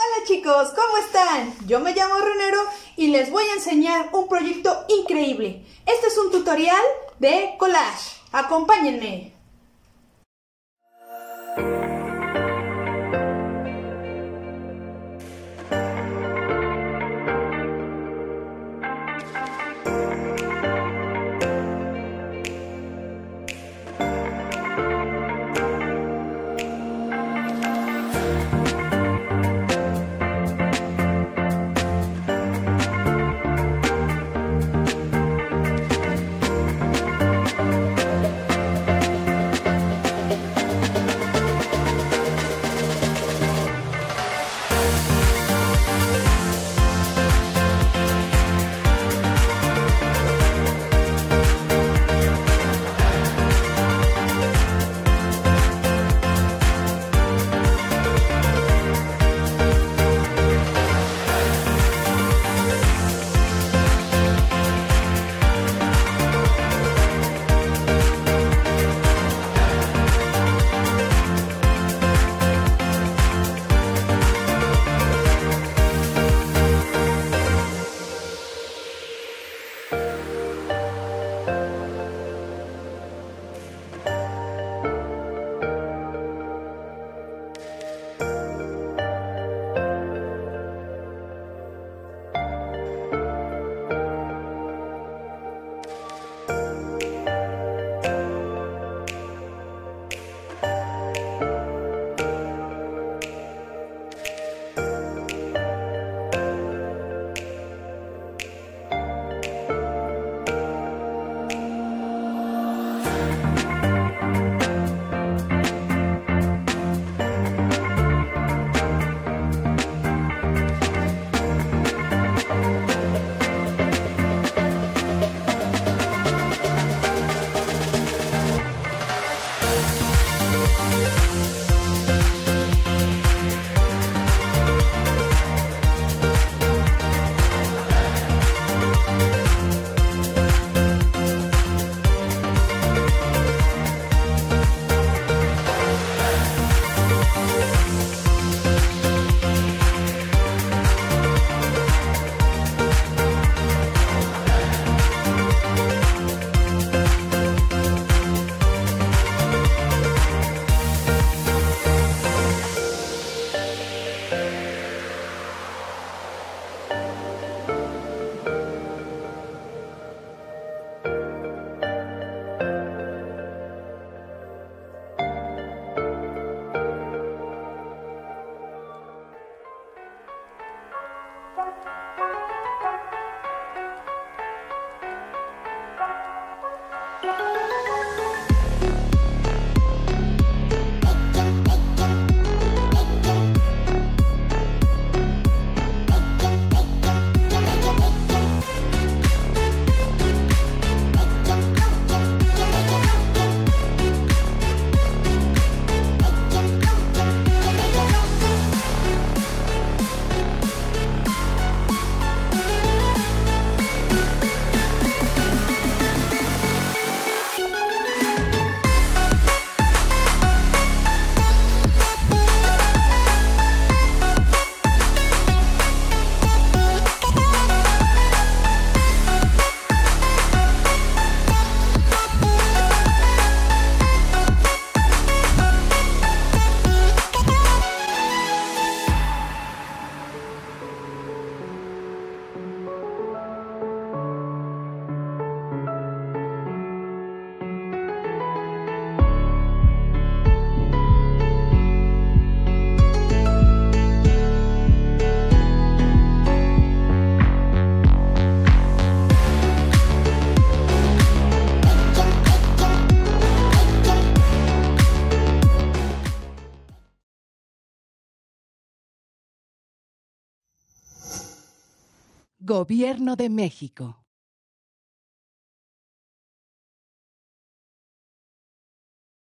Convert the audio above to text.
Hola chicos, ¿cómo están? Yo me llamo Renero y les voy a enseñar un proyecto increíble. Este es un tutorial de collage. Acompáñenme. Gobierno de México.